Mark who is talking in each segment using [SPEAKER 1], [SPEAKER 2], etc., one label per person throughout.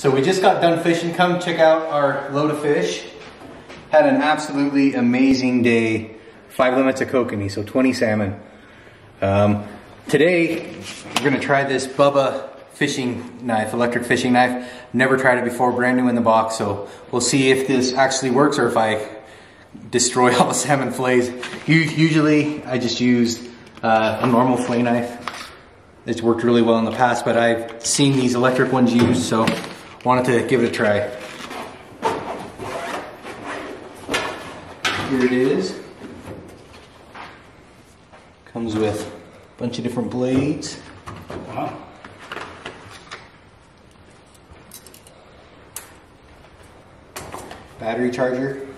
[SPEAKER 1] So we just got done fishing. Come check out our load of fish. Had an absolutely amazing day. Five limits of kokanee, so 20 salmon. Um, today, we're gonna try this Bubba fishing knife, electric fishing knife. Never tried it before, brand new in the box, so we'll see if this actually works or if I destroy all the salmon fillets. Usually, I just use uh, a normal fillet knife. It's worked really well in the past, but I've seen these electric ones used, so wanted to give it a try. Here it is. Comes with a bunch of different blades.
[SPEAKER 2] Wow.
[SPEAKER 1] Battery charger.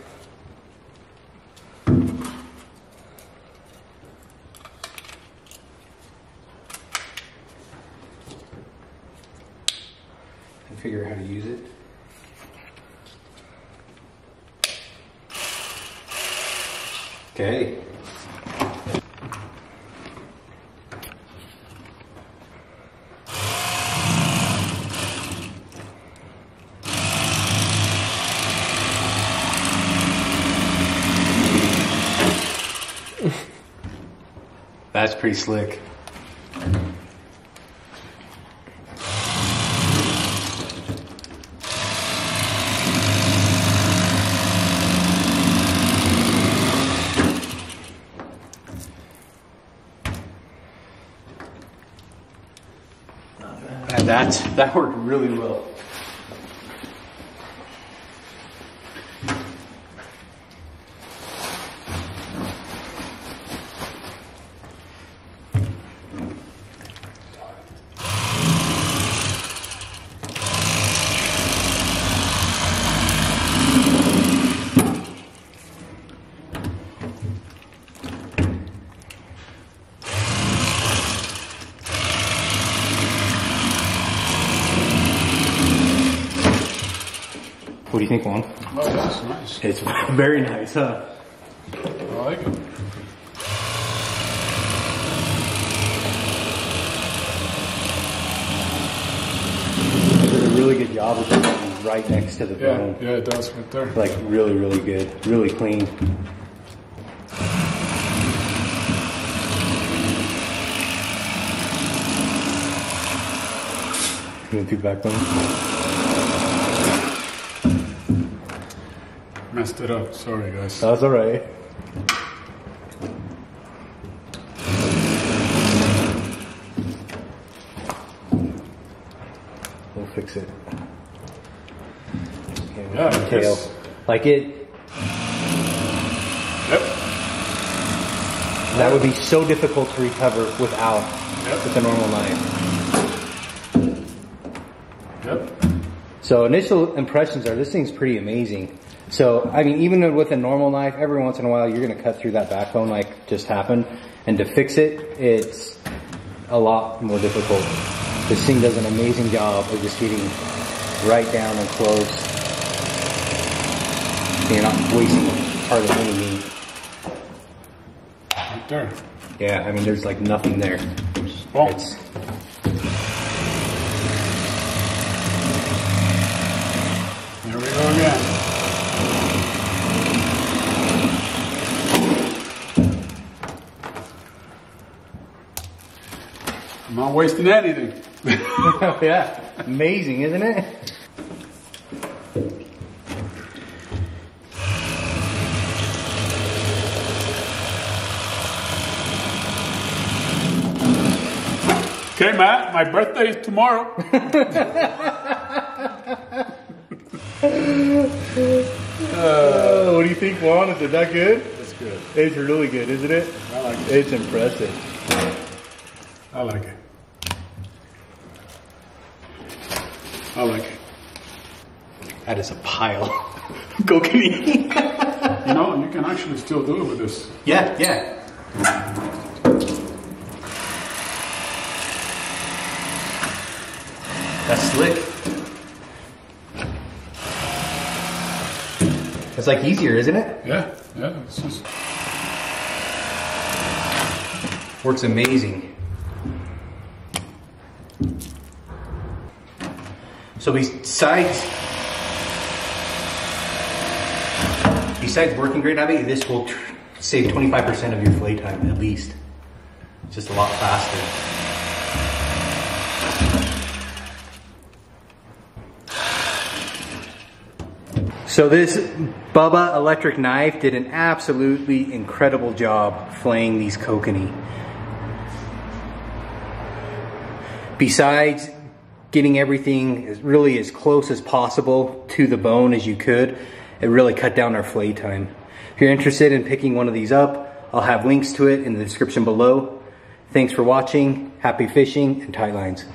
[SPEAKER 1] Figure out how to use it. Okay. That's pretty slick. And that that worked really well. What do you think, Juan?
[SPEAKER 2] Oh, that's nice.
[SPEAKER 1] It's very nice, huh?
[SPEAKER 2] I like it.
[SPEAKER 1] Did a really good job of it right next to the
[SPEAKER 2] Yeah,
[SPEAKER 1] bone.
[SPEAKER 2] yeah, it does right there.
[SPEAKER 1] Like really, really good, really clean. Going through the backbone.
[SPEAKER 2] Messed it up. Sorry, guys.
[SPEAKER 1] That's all right. We'll fix it. Okay,
[SPEAKER 2] Yeah,
[SPEAKER 1] tail. Like it,
[SPEAKER 2] Yep.
[SPEAKER 1] that would be so difficult to recover without
[SPEAKER 2] Yep.
[SPEAKER 1] with a normal knife.
[SPEAKER 2] Yep.
[SPEAKER 1] So initial impressions are this thing's pretty amazing. So I mean, even with a normal knife, every once in a while you're gonna cut through that backbone like just happened, and to fix it, it's a lot more difficult. This thing does an amazing job of just getting right down and close. You're not wasting hardly any meat.
[SPEAKER 2] Right there.
[SPEAKER 1] Yeah, I mean, there's like nothing there.
[SPEAKER 2] Well,
[SPEAKER 1] It's
[SPEAKER 2] here we go again. I'm not wasting anything.
[SPEAKER 1] yeah, amazing, isn't it?
[SPEAKER 2] Okay, Matt, my birthday is tomorrow.
[SPEAKER 1] Oh, what do you think, Juan? Is it that good?
[SPEAKER 2] That's good.
[SPEAKER 1] It's really good, isn't it?
[SPEAKER 2] I like it.
[SPEAKER 1] It's impressive.
[SPEAKER 2] I like it. I like it.
[SPEAKER 1] That is a pile. Go kitty.
[SPEAKER 2] You know, you can actually still do it with this.
[SPEAKER 1] yeah, yeah. That's slick. It's like easier, isn't it?
[SPEAKER 2] Yeah, yeah. It's just,
[SPEAKER 1] Works amazing. So besides, besides working Great Abbey, this will save 25% of your fillet time at least. It's just a lot faster. So this Bubba electric knife did an absolutely incredible job flaying these kokanee. Besides getting everything as really as close as possible to the bone as you could, it really cut down our flay time. If you're interested in picking one of these up, I'll have links to it in the description below. Thanks for watching, happy fishing, and tight lines.